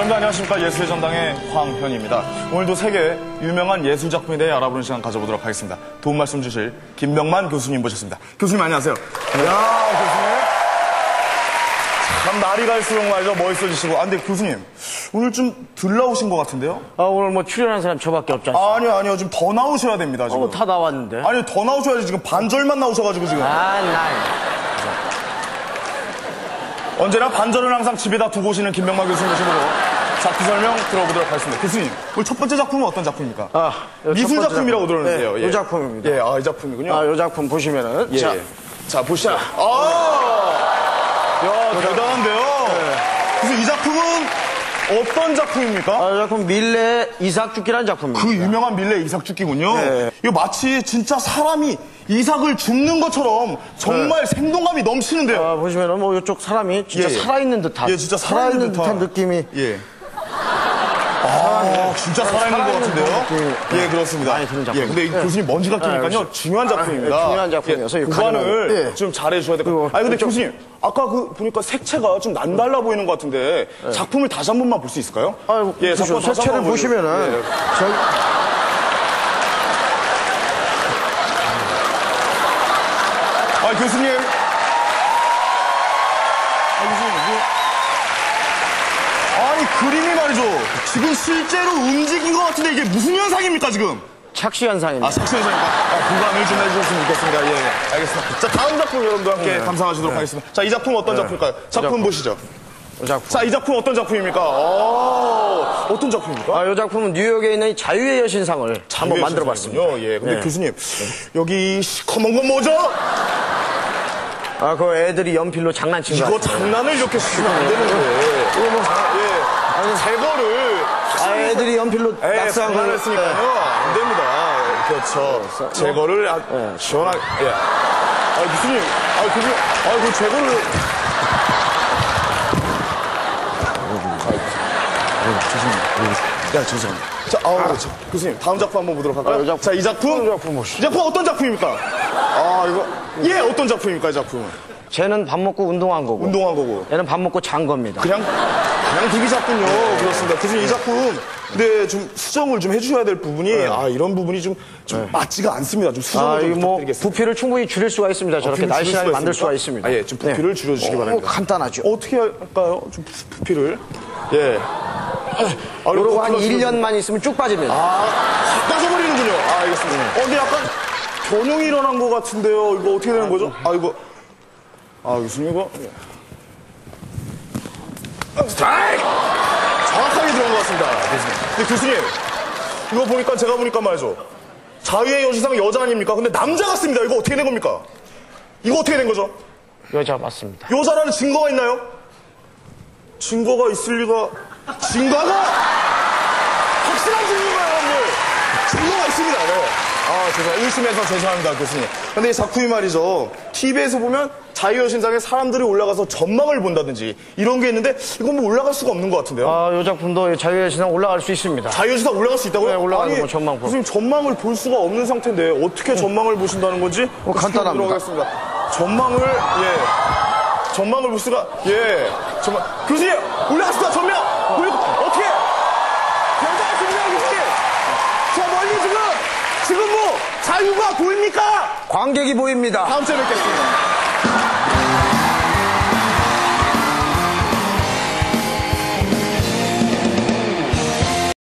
여러분 안녕하십니까 예술의 전당의 황현입니다. 오늘도 세계 유명한 예술 작품에 대해 알아보는 시간 가져보도록 하겠습니다. 도움 말씀 주실 김명만 교수님 모셨습니다. 교수님 안녕하세요. 야 교수님. 참 날이 갈수록 말이죠 멋있어지시고. 아 근데 교수님 오늘 좀 덜 나오신 것 같은데요? 아, 오늘 뭐 출연한 사람 저밖에 없지 않습니까? 아니요 아니요 좀 더 나오셔야 됩니다 지금. 어, 다 나왔는데. 아니요 더 나오셔야지 지금 반절만 나오셔가지고 지금. 아, 나. 언제나 반절은 항상 집에다 두고 오시는 김명만 교수님 모시고 작품 설명 들어보도록 하겠습니다. 교수님, 오늘 첫 번째 작품은 어떤 작품입니까? 아, 요 미술 작품이라고 작품. 들었는데요. 네, 이 작품입니다. 예, 아, 이 작품이군요. 아, 요 작품 보시면은. 예. 자, 자, 자, 보시죠. 아! 야, 대단한데요? 그래서 이 작품은 어떤 작품입니까? 아, 요 작품 밀레 이삭 죽기라는 작품입니다. 그 유명한 밀레 이삭 죽기군요. 네. 이거 마치 진짜 사람이 이삭을 줍는 것처럼 정말 생동감이 넘치는데요. 아, 보시면은 뭐 이쪽 사람이 진짜 예, 예. 살아있는 듯한. 예, 진짜 살아있는 듯한. 느낌이. 예. 아, 진짜 살아있는 것 같은데요? 예, 그렇습니다. 많이 드는 예, 작품. 근데 이 예. 교수님 먼지가 끼니까요. 그렇죠. 중요한 작품입니다. 아, 예, 중요한 작품이어서 예, 가능한- 예. 좀 잘해주셔야 될 것 같아요. 아니, 근데 이쪽- 교수님, 아까 그 보니까 색채가 좀 남달라 보이는 것 같은데 작품을 다시 한 번만 볼 수 있을까요? 예. 아유, 예. 작품 다시 색채를 한번 보시면은. 예. 저희, 아, 교수님. 아, 교수님, 이거. 아니, 그림이 말이죠. 지금 실제로 움직인 것 같은데 이게 무슨 현상입니까, 지금? 착시 현상입니다. 아, sak시현상입니까? 아, 공감을 좀 해주셨으면 좋겠습니다. 예, 예. 알겠습니다. 자, 다음 작품 여러분들 함께 감상하시도록 하겠습니다. 자, 이 작품 어떤 작품일까요? 작품 작품. 보시죠. 요 작품. 자, 이 작품 어떤 작품입니까? 어, 어떤 작품입니까? 아, 요 작품은 뉴욕에 있는 이 자유의 여신상을 한번 만들어 봤습니다. 요 예. 근데 네. 교수님, 여기 시커먼 건 뭐죠? 아, 그 애들이 연필로 장난친 거. 이거. 장난을 이렇게 치면 안 되는데. 이거 뭐, 예. 제거를. 아, 애들이 연필로 예, 낙서한 걸. 장난했으니까요. 안 됩니다. 그렇죠. 제거를 아, 시원하게. 예. 아, 교수님. 아, 교수님. 아, 그 제거를. 야, 죄송합니다. 자, 아우, 자, 교수님, 다음 작품 한번 보도록 할까요? 아, 이 작품. 자, 이 작품. 이 작품. 이 작품 어떤 작품입니까? 아, 이거. 예, 어떤 작품입니까, 이 작품은? 쟤는 밥 먹고 운동한 거고. 운동한 거고. 얘는 밥 먹고 잔 겁니다. 그냥, 그냥 두기 작군요. 그렇습니다. 교수님, 이 작품. 근데 좀 수정을 좀 해주셔야 될 부분이, 아, 이런 부분이 좀, 좀 맞지가 않습니다. 좀 수정을 아, 좀뭐 부탁드리겠습니다. 부피를 충분히 줄일 수가 있습니다. 저렇게 부피를 줄일 날씬하게 수가 만들? 수가 있습니다. 아, 예, 좀 부피를 줄여주시기 어, 바랍니다. 간단하죠. 어떻게 할까요? 좀 부- 부피를. 예. 아, 요러고 한 부피가 1년만 있으면 쭉 빠집니다. 아, 확 빠져버리는군요. 아, 알겠습니다. 어, 근데 약간 변형이 일어난 것 같은데요. 이거 어떻게 되는 거죠? 아, 이거. 아, 교수님, 이거. 아, 스트라이크! 정확하게 들어간 것 같습니다. 교수님. 근데 교수님, 이거 보니까 제가 보니까 말이죠. 자유의 여신상 여자 아닙니까? 근데 남자 같습니다. 이거 어떻게 된 겁니까? 이거 어떻게 된 거죠? 여자 맞습니다. 여자라는 증거가 있나요? 증거가 있을 리가 증거가 확실한 증거가 여러분들 증거가 있습니다. 네. 아 죄송 의심해서 죄송합니다 교수님. 근데 이 작품이 말이죠 TV에서 보면 자유여신상에 사람들이 올라가서 전망을 본다든지 이런 게 있는데 이건 뭐 올라갈 수가 없는 것 같은데요. 아, 요 작품도 자유의 신앙 올라갈 수 있습니다. 자유여신상 올라갈 수 있다고요? 네, 올라가는 아니, 거 전망 보- 교수님 전망을 볼 수가 없는 상태인데 어떻게 전망을 보신다는 건지 어, 간단합니다. 들어가겠습니다. 전망을 예 전망을 볼 수가 예 전망 교수님 올라갔습니다 전명 보니 어떻게 괜찮습니다 교수님 저 멀리 지금 지금 뭐 자유가 보입니까? 관객이 보입니다. 다음 주에 뵙겠습니다.